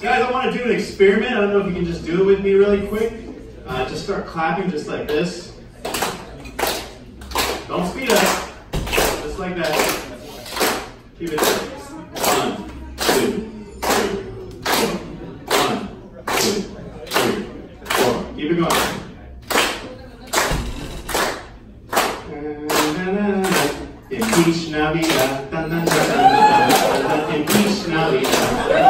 Guys, I want to do an experiment. I don't know if you can just do it with me really quick. Uh, just start clapping just like this. Don't speed up. Just like that. Keep it. One, two, three, four. One, two, three, four. Keep it going. Impeach Navidad. Impeach Navidad.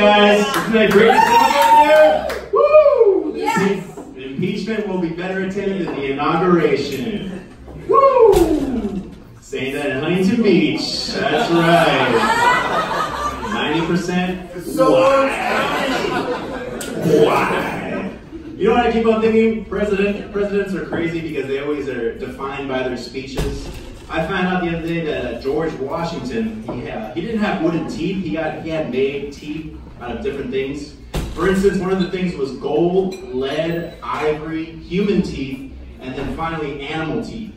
Guys. Isn't that great to see you there? Woo! Yes. Impeachment will be better attended than the inauguration. Woo! Saying that in Huntington Beach. That's right. 90% So why? You know what I keep on thinking? President presidents are crazy because they always are defined by their speeches. I found out the other day that uh, George Washington he had he didn't have wooden teeth. He got he had made teeth out of different things. For instance, one of the things was gold, lead, ivory, human teeth, and then finally animal teeth.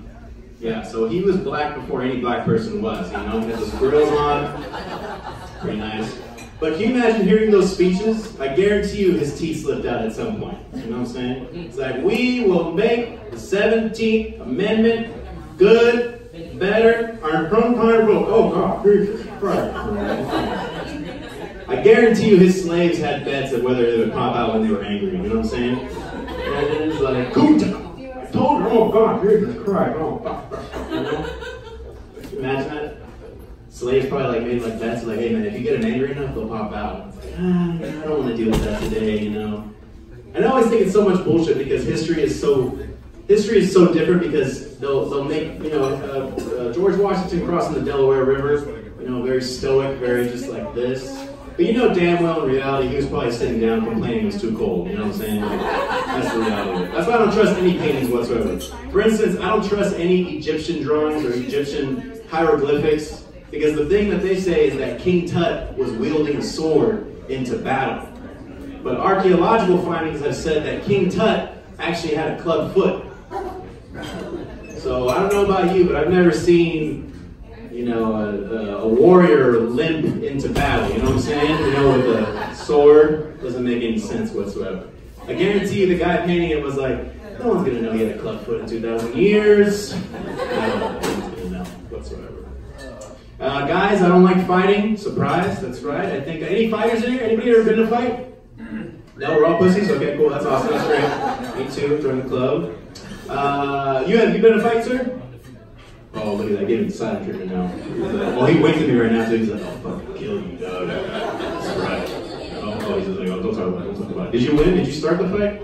Yeah, so he was black before any black person was. You know, he had those grills on. Pretty nice. But can you imagine hearing those speeches? I guarantee you his teeth slipped out at some point. You know what I'm saying? It's like, we will make the 17th Amendment good, better, our umpire will, oh God, Jesus Christ. I guarantee you his slaves had bets of whether they would pop out when they were angry. You know what I'm saying? And it's like, Kunta, I told her, oh God, Jesus Christ, oh God. You know? Imagine that? Slaves probably like made like bets like, hey man, if you get angry enough, they'll pop out. It's like, ah, I don't want to deal with that today, you know. And I always think it's so much bullshit because history is so history is so different because they'll they'll make you know uh, uh, George Washington crossing the Delaware River, you know, very stoic, very just like this. But you know damn well in reality he was probably sitting down complaining it was too cold. You know what I'm saying? Like, that's the reality. That's why I don't trust any paintings whatsoever. For instance, I don't trust any Egyptian drawings or Egyptian hieroglyphics because the thing that they say is that King Tut was wielding a sword into battle. But archaeological findings have said that King Tut actually had a club foot. So I don't know about you, but I've never seen, you know, a, a warrior limp into battle. You know what I'm saying? You know, with a sword doesn't make any sense whatsoever. I guarantee you, the guy painting it was like, no one's gonna know he had a club foot in 2,000 years. No know whatsoever. Uh, guys, I don't like fighting. Surprise, that's right. I think any fighters in here? Anybody ever been in a fight? No, we're all pussies. Okay, cool. That's awesome. That's great. Me too. Join the club. Uh, you have you been in a fight, sir? Oh, look at that. I gave him the silent treatment now. Like, oh, he winked at me right now, so he's like, oh, fucking kill you, dog. That's right. Oh, oh, he's just like, oh, don't talk about it. Don't talk about it. Did you win? Did you start the fight?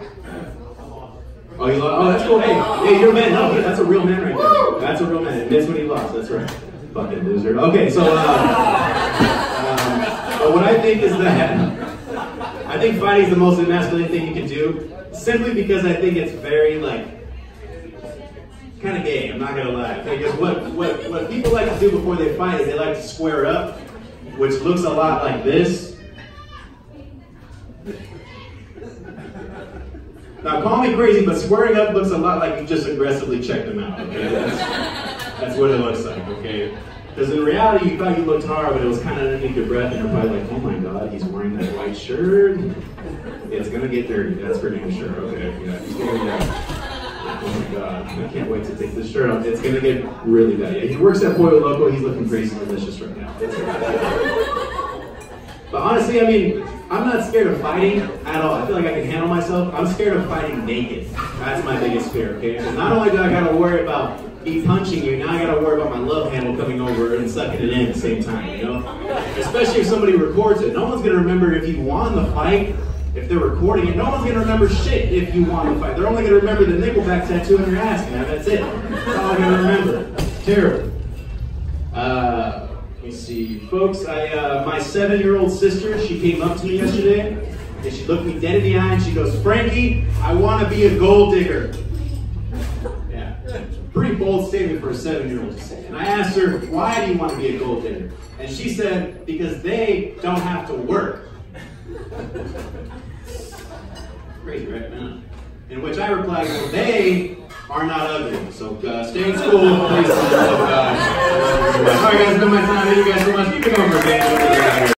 Oh, you lost. Oh, that's cool. Hey, hey, you're a man. No, that's a real man right there. That's a real man. Admits when he lost. That's right. Fucking loser. Okay, so, uh, um, but what I think is that I think fighting is the most emasculating thing you can do, simply because I think it's very like kind of gay. I'm not gonna lie. Because what what what people like to do before they fight is they like to square up, which looks a lot like this. Now call me crazy, but squaring up looks a lot like you just aggressively checked them out. Okay, that's, that's what it looks like. Okay. Because in reality, you thought you looked hard, but it was kind of underneath your breath, and you're probably like, oh my god, he's wearing that white shirt. It's gonna get dirty, that's for damn sure. Okay, yeah, Oh my god, I can't wait to take this shirt off. It's gonna get really bad. Yeah, he works at Pollo Loco, he's looking crazy delicious right now. But honestly, I mean, I'm not scared of fighting at all. I feel like I can handle myself. I'm scared of fighting naked. That's my biggest fear, okay? Because not only do I gotta worry about me punching you, now I gotta worry about my love handle coming over and sucking it in at the same time, you know? Especially if somebody records it. No one's gonna remember if you won the fight, if they're recording it. No one's gonna remember shit if you want to fight. They're only gonna remember the Nickelback tattoo on your ass, man. That's it. That's all I'm gonna remember. Terrible. Uh, let me see. Folks, I, uh, my seven-year-old sister, she came up to me yesterday, and she looked me dead in the eye, and she goes, Frankie, I wanna be a gold digger. Yeah. Pretty bold statement for a seven-year-old to say. And I asked her, why do you want to be a gold digger? And she said, because they don't have to work. Crazy, right? now. In which I replied, well, they are not ugly. So uh, stay in school, please. God. All right, guys, been my time. Thank you guys so much. Keep it over, man.